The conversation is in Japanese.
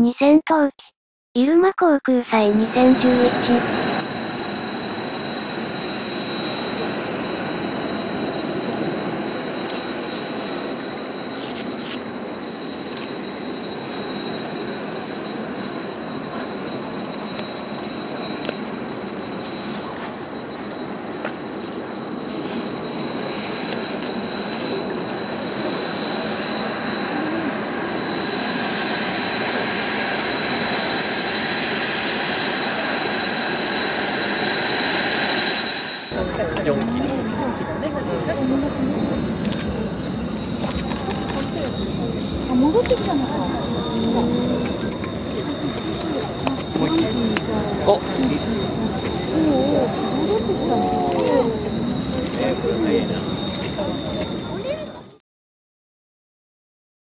2000冬季。入間航空祭2011。4期あ、戻ってきたのか。お